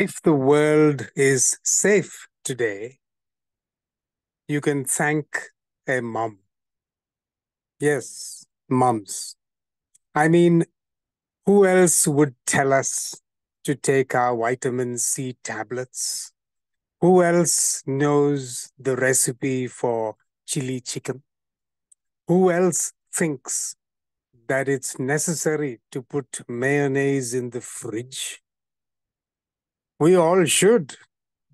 If the world is safe today, you can thank a mom. Yes, moms. I mean, who else would tell us to take our vitamin C tablets? Who else knows the recipe for chili chicken? Who else thinks that it's necessary to put mayonnaise in the fridge? We all should,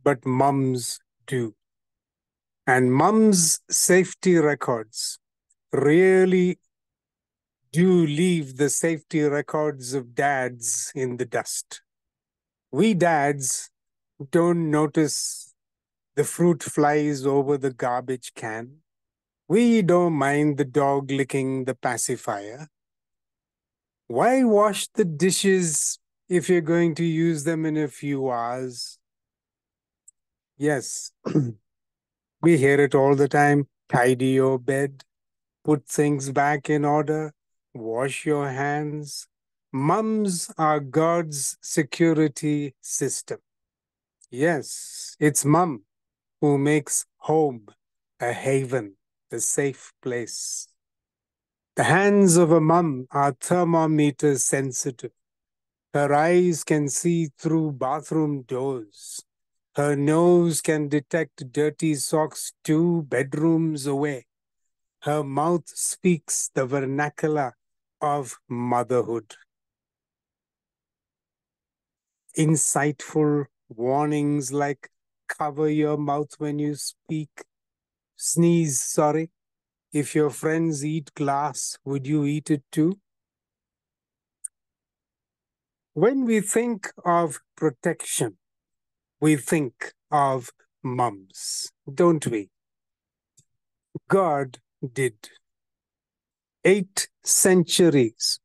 but mums do. And mums' safety records really do leave the safety records of dads in the dust. We dads don't notice the fruit flies over the garbage can. We don't mind the dog licking the pacifier. Why wash the dishes if you're going to use them in a few hours? Yes, we hear it all the time. Tidy your bed, put things back in order, wash your hands. Mums are God's security system. Yes, it's mum who makes home a haven, a safe place. The hands of a mum are thermometer sensitive. Her eyes can see through bathroom doors. Her nose can detect dirty socks two bedrooms away. Her mouth speaks the vernacular of motherhood. Insightful warnings like cover your mouth when you speak, sneeze, sorry. If your friends eat glass, would you eat it too? When we think of protection, we think of mums, don't we? God did. Eight centuries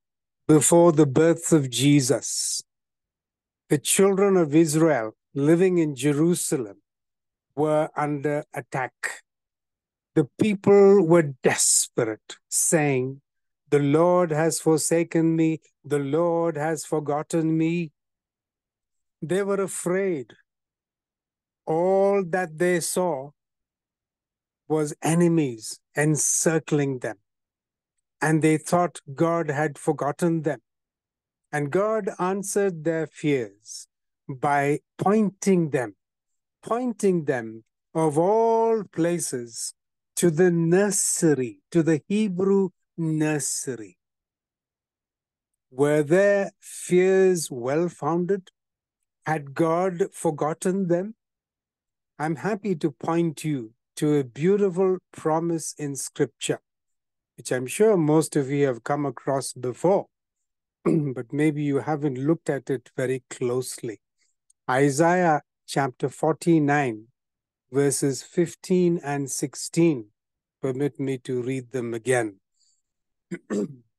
before the birth of Jesus, the children of Israel living in Jerusalem were under attack. The people were desperate, saying, The Lord has forsaken me, the Lord has forgotten me. They were afraid. All that they saw was enemies encircling them. And they thought God had forgotten them. And God answered their fears by pointing them, pointing them of all places to the nursery, to the Hebrew nursery. Were their fears well founded? Had God forgotten them? I'm happy to point you to a beautiful promise in Scripture, which I'm sure most of you have come across before, but maybe you haven't looked at it very closely. Isaiah chapter 49, verses 15 and 16. Permit me to read them again.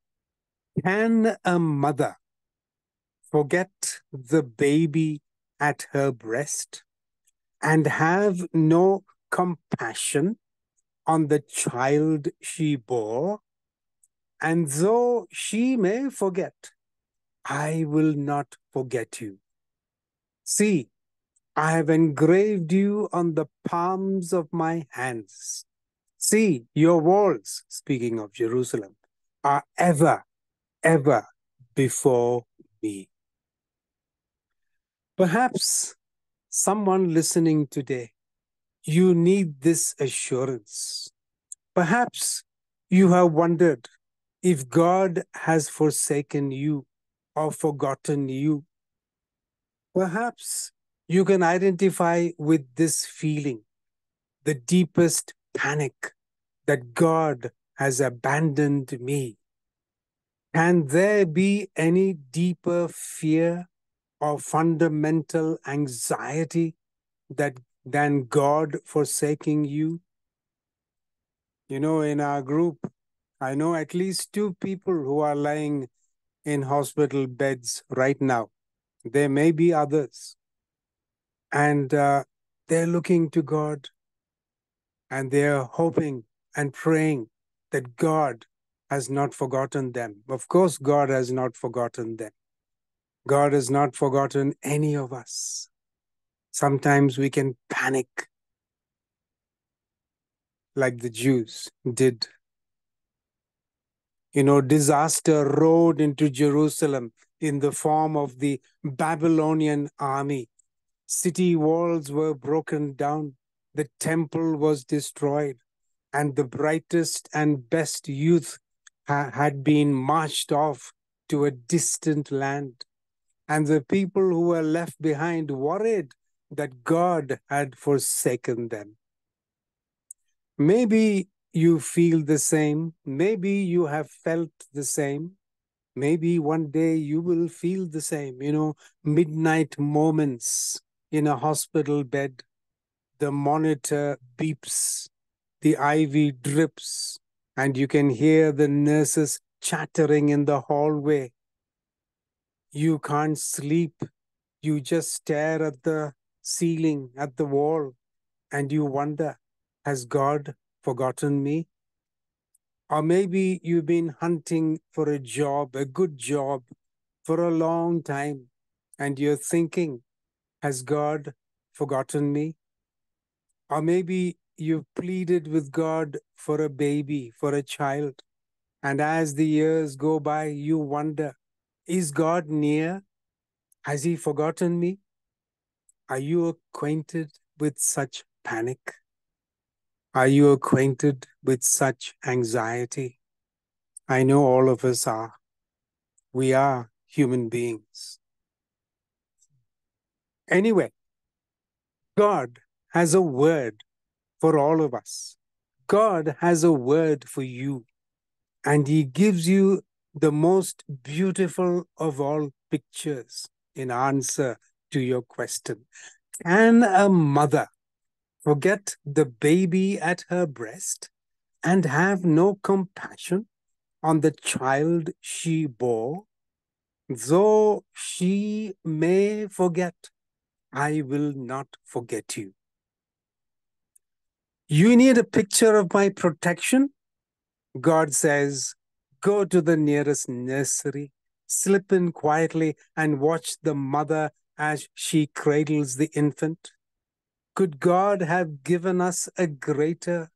Can a mother forget the baby at her breast and have no compassion on the child she bore? And though she may forget, I will not forget you. See, I have engraved you on the palms of my hands. See, your walls, speaking of Jerusalem, are ever, ever before me. Perhaps someone listening today, you need this assurance. Perhaps you have wondered if God has forsaken you or forgotten you. Perhaps you can identify with this feeling, the deepest panic that God has abandoned me. Can there be any deeper fear or fundamental anxiety that than God forsaking you? You know, in our group, I know at least two people who are lying in hospital beds right now. There may be others. And uh, they're looking to God and they're hoping and praying that God has not forgotten them. Of course, God has not forgotten them. God has not forgotten any of us. Sometimes we can panic like the Jews did. You know, disaster rode into Jerusalem in the form of the Babylonian army. City walls were broken down, the temple was destroyed, and the brightest and best youth ha- had been marched off to a distant land. And the people who were left behind worried that God had forsaken them. Maybe you feel the same. Maybe you have felt the same. Maybe one day you will feel the same. You know, midnight moments in a hospital bed, the monitor beeps, the IV drips, and you can hear the nurses chattering in the hallway. You can't sleep. You just stare at the ceiling, at the wall, and you wonder, has God forgotten me? Or maybe you've been hunting for a job, a good job, for a long time, and you're thinking, has God forgotten me? Or maybe you've pleaded with God for a baby, for a child, and as the years go by, you wonder, is God near? Has He forgotten me? Are you acquainted with such panic? Are you acquainted with such anxiety? I know all of us are. We are human beings. Anyway, God has a word for all of us. God has a word for you, and He gives you the most beautiful of all pictures in answer to your question. Can a mother forget the baby at her breast and have no compassion on the child she bore? Though she may forget, I will not forget you. You need a picture of my protection? God says, go to the nearest nursery, slip in quietly, and watch the mother as she cradles the infant. Could God have given us a greater,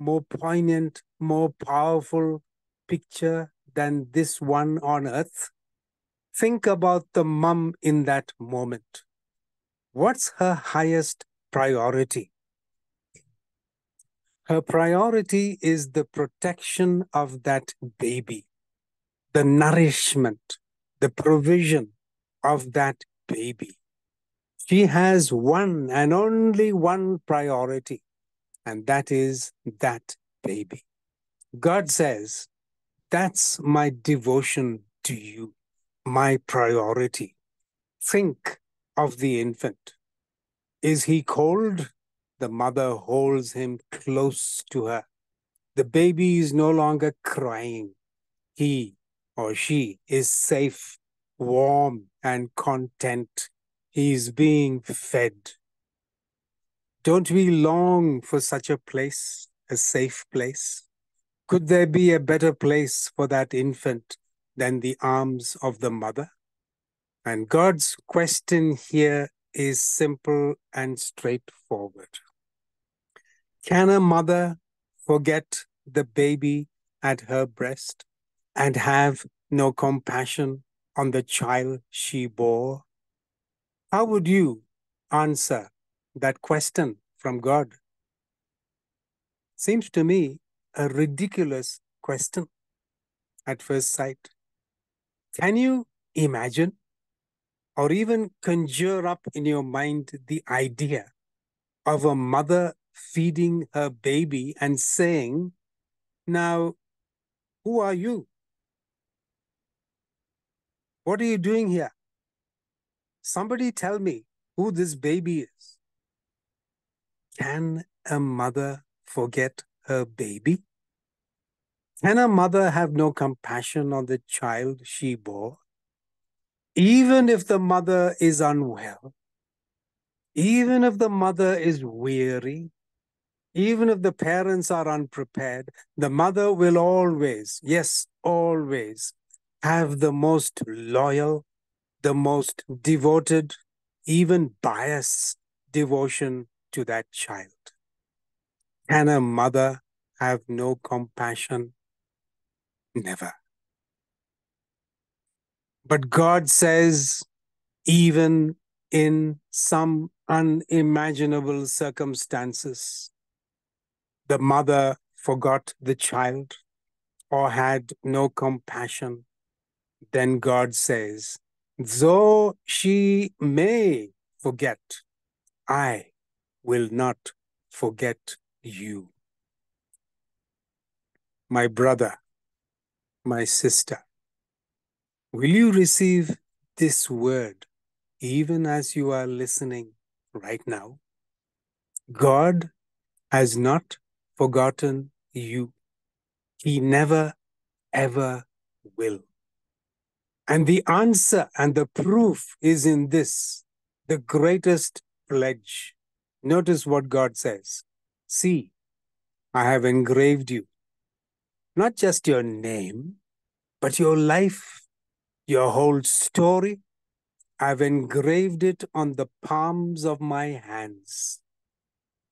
more poignant, more powerful picture than this one on earth? Think about the mum in that moment. What's her highest priority? Her priority is the protection of that baby, the nourishment, the provision of that baby. She has one and only one priority, and that is that baby. God says, That's my devotion to you, my priority. Think of the infant. Is he cold? The mother holds him close to her. The baby is no longer crying. He or she is safe, warm, and content. He is being fed. Don't we long for such a place, a safe place? Could there be a better place for that infant than the arms of the mother? And God's question here is simple and straightforward. Can a mother forget the baby at her breast and have no compassion on the child she bore? How would you answer that question from God? Seems to me a ridiculous question at first sight. Can you imagine or even conjure up in your mind the idea of a mother feeding her baby and saying, Now, who are you? What are you doing here? Somebody tell me who this baby is. Can a mother forget her baby? Can a mother have no compassion on the child she bore? Even if the mother is unwell, even if the mother is weary, even if the parents are unprepared, the mother will always, yes, always have the most loyal, the most devoted, even biased devotion to that child. Can a mother have no compassion? Never. But God says, even in some unimaginable circumstances, the mother forgot the child or had no compassion, then God says, though she may forget, I will not forget you. My brother, my sister, will you receive this word even as you are listening right now? God has not forgotten you. He never, ever will. And the answer and the proof is in this the greatest pledge. Notice what God says See, I have engraved you, not just your name, but your life, your whole story. I've engraved it on the palms of my hands.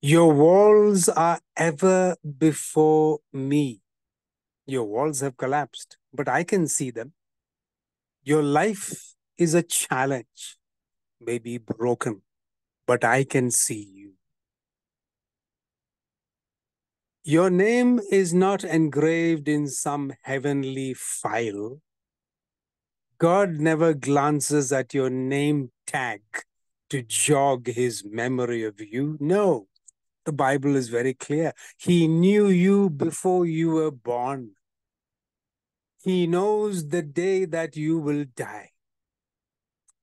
Your walls are ever before me. Your walls have collapsed, but I can see them. Your life is a challenge, maybe broken, but I can see you. Your name is not engraved in some heavenly file. God never glances at your name tag to jog his memory of you. No, the Bible is very clear. He knew you before you were born. He knows the day that you will die.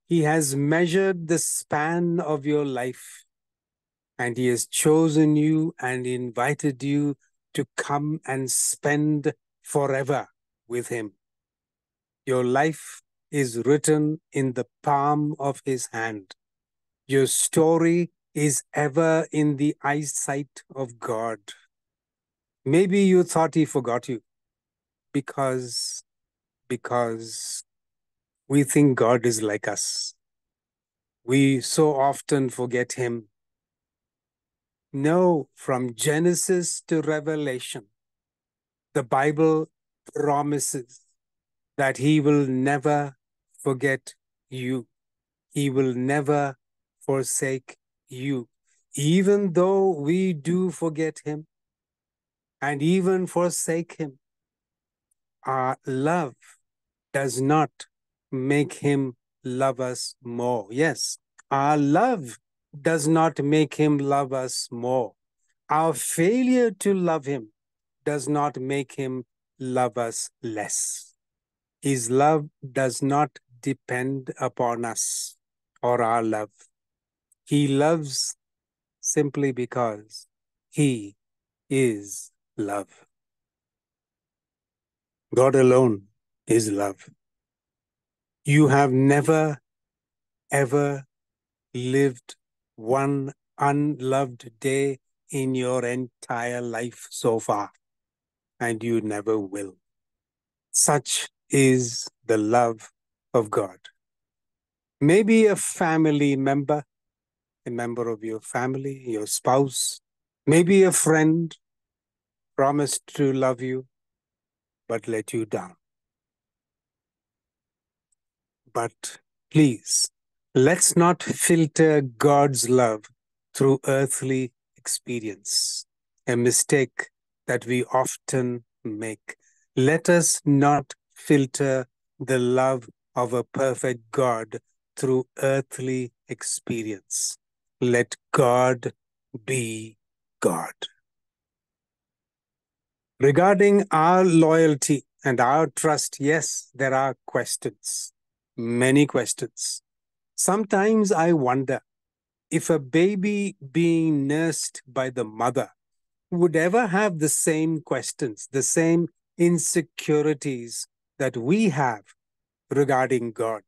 He has measured the span of your life and He has chosen you and invited you to come and spend forever with Him. Your life is written in the palm of His hand. Your story is ever in the eyesight of God. Maybe you thought He forgot you because, because we think God is like us. We so often forget Him no, from Genesis to Revelation, the Bible promises that He will never forget you. He will never forsake you. Even though we do forget Him and even forsake Him, our love does not make Him love us more. Yes, our love does not make him love us more. Our failure to love him does not make him love us less. His love does not depend upon us or our love. He loves simply because he is love. God alone is love. You have never, ever lived one unloved day in your entire life so far, and you never will. Such is the love of God. Maybe a family member, a member of your family, your spouse, maybe a friend promised to love you, but let you down. But please Let's not filter God's love through earthly experience, a mistake that we often make. Let us not filter the love of a perfect God through earthly experience. Let God be God. Regarding our loyalty and our trust, yes, there are questions, many questions. Sometimes I wonder if a baby being nursed by the mother would ever have the same questions, the same insecurities that we have regarding God.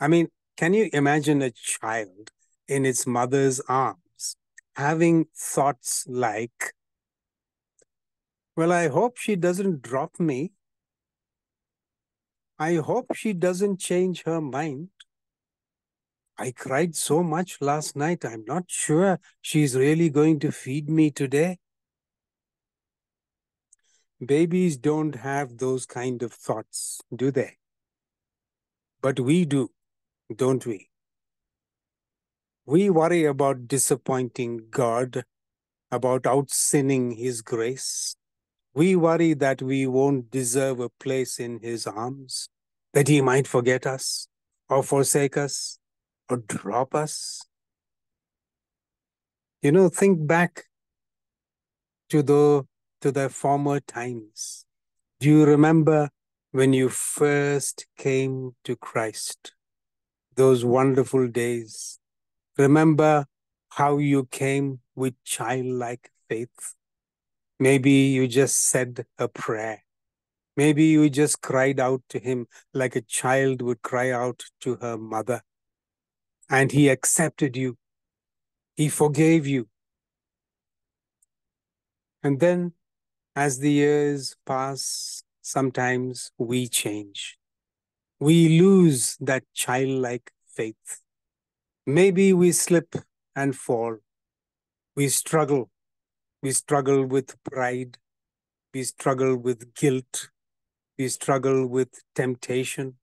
I mean, can you imagine a child in its mother's arms having thoughts like, well, I hope she doesn't drop me. I hope she doesn't change her mind. I cried so much last night. I'm not sure she's really going to feed me today. Babies don't have those kind of thoughts, do they? But we do, don't we? We worry about disappointing God, about outsinning His grace. We worry that we won't deserve a place in His arms, that He might forget us or forsake us or drop us. You know, think back to the to the former times. Do you remember when you first came to Christ? Those wonderful days. Remember how you came with childlike faith. Maybe you just said a prayer. Maybe you just cried out to him like a child would cry out to her mother. And he accepted you. He forgave you. And then as the years pass, sometimes we change. We lose that childlike faith. Maybe we slip and fall. We struggle. We struggle with pride. We struggle with guilt. We struggle with temptation.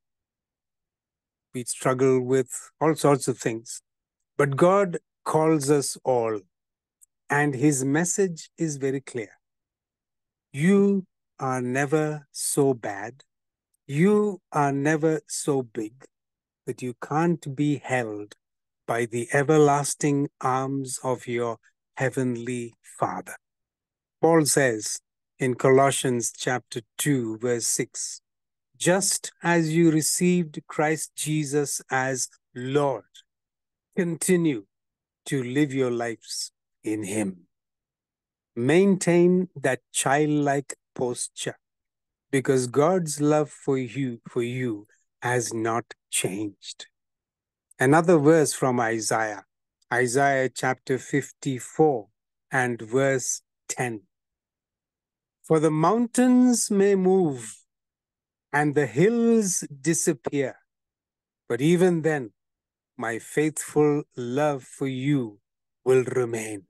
We struggle with all sorts of things. But God calls us all, and His message is very clear. You are never so bad. You are never so big that you can't be held by the everlasting arms of your heavenly Father. Paul says in Colossians chapter 2, verse 6 just as you received Christ Jesus as Lord, continue to live your lives in Him maintain that childlike posture because God's love for you for you has not changed. Another verse from Isaiah, Isaiah chapter 54 and verse 10. For the mountains may move and the hills disappear, but even then my faithful love for you will remain.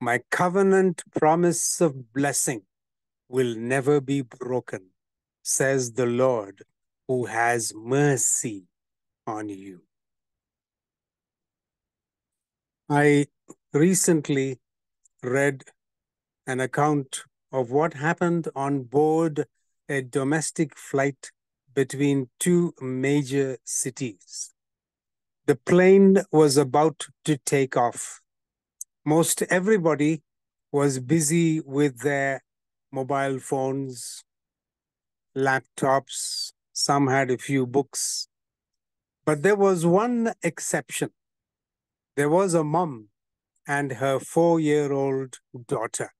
My covenant promise of blessing will never be broken, says the Lord who has mercy on you. I recently read an account of what happened on board a domestic flight between two major cities. The plane was about to take off most everybody was busy with their mobile phones, laptops, some had a few books. But there was one exception. There was a mom and her four year old daughter.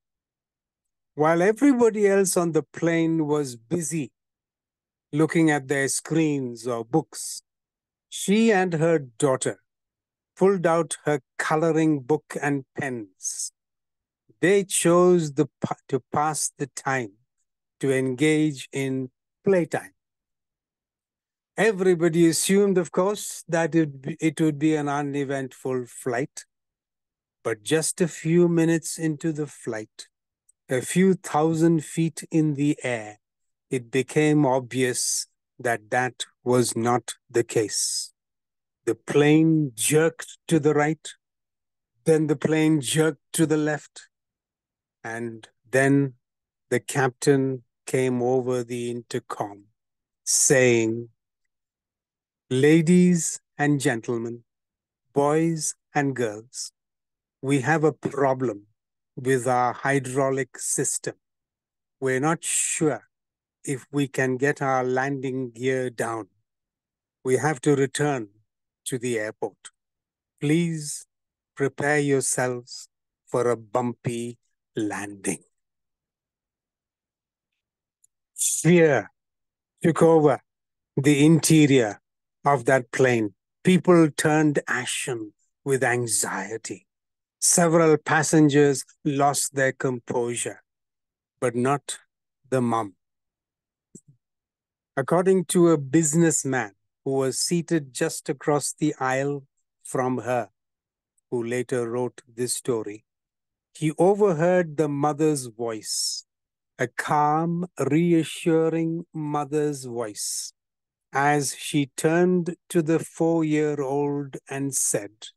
While everybody else on the plane was busy looking at their screens or books, she and her daughter pulled out her coloring book and pens. They chose the, to pass the time to engage in playtime. Everybody assumed, of course, that it, it would be an uneventful flight. But just a few minutes into the flight, a few thousand feet in the air, it became obvious that that was not the case. The plane jerked to the right, then the plane jerked to the left, and then the captain came over the intercom saying, Ladies and gentlemen, boys and girls, we have a problem with our hydraulic system. We're not sure if we can get our landing gear down. We have to return to the airport. Please prepare yourselves for a bumpy landing. Fear took over the interior of that plane. People turned ashen with anxiety. Several passengers lost their composure, but not the mom. According to a businessman who was seated just across the aisle from her, who later wrote this story. He overheard the mother's voice, a calm, reassuring mother's voice, as she turned to the four year old and said,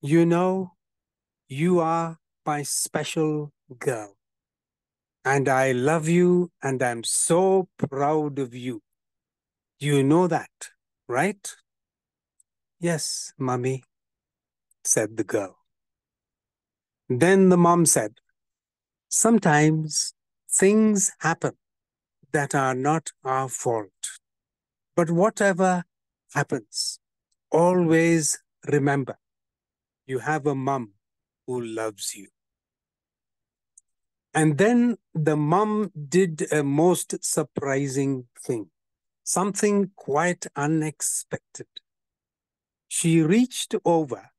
You know, you are my special girl. And I love you and I'm so proud of you. You know that, right? Yes, mummy, said the girl. Then the mom said, Sometimes things happen that are not our fault. But whatever happens, always remember you have a mom who loves you. And then the mom did a most surprising thing, something quite unexpected. She reached over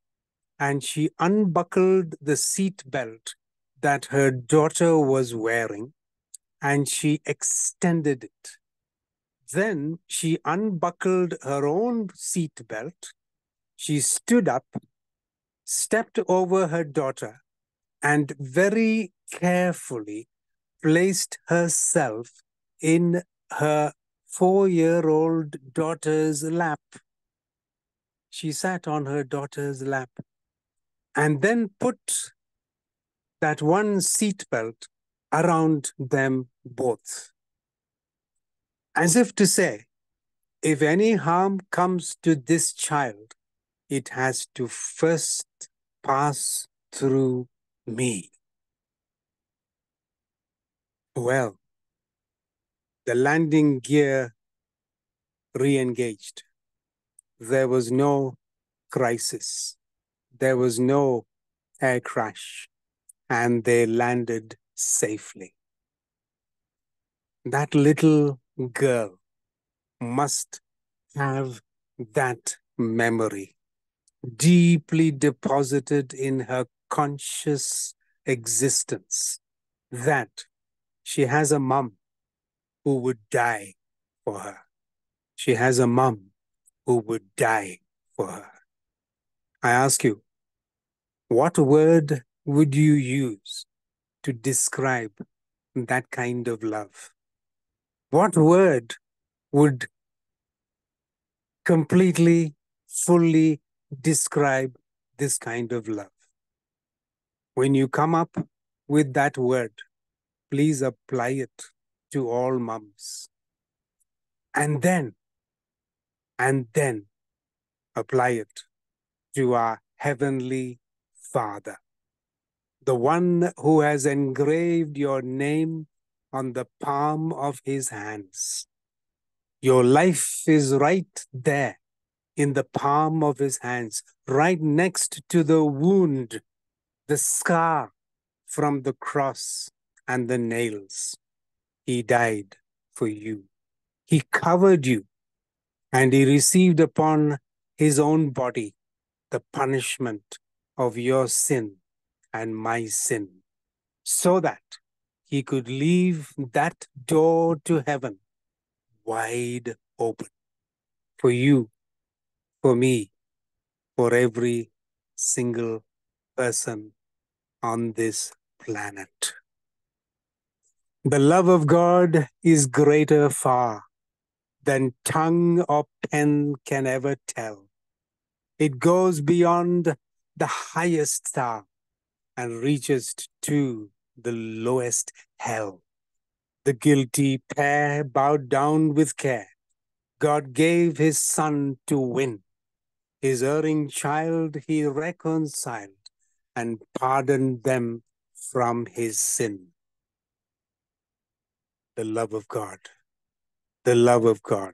and she unbuckled the seat belt that her daughter was wearing and she extended it. Then she unbuckled her own seat belt. She stood up, stepped over her daughter, and very carefully placed herself in her four year old daughter's lap. She sat on her daughter's lap and then put that one seatbelt around them both. As if to say, if any harm comes to this child, it has to first pass through me. Well, the landing gear re engaged. There was no crisis, there was no air crash, and they landed safely. That little girl must have that memory deeply deposited in her conscious existence that she has a mom who would die for her. She has a mom who would die for her. I ask you, what word would you use to describe that kind of love? What word would completely, fully describe this kind of love? When you come up with that word, please apply it to all mums. And then, and then apply it to our Heavenly Father, the one who has engraved your name on the palm of his hands. Your life is right there in the palm of his hands, right next to the wound, the scar from the cross and the nails. He died for you. He covered you and he received upon his own body the punishment of your sin and my sin so that he could leave that door to heaven wide open for you, for me, for every single person on this planet. The love of God is greater far than tongue or pen can ever tell. It goes beyond the highest star and reaches to the lowest hell. The guilty pair bowed down with care. God gave his son to win. His erring child he reconciled and pardoned them from his sin. The love of God, the love of God.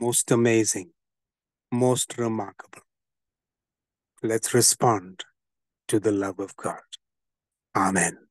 Most amazing, most remarkable. Let's respond to the love of God. Amen.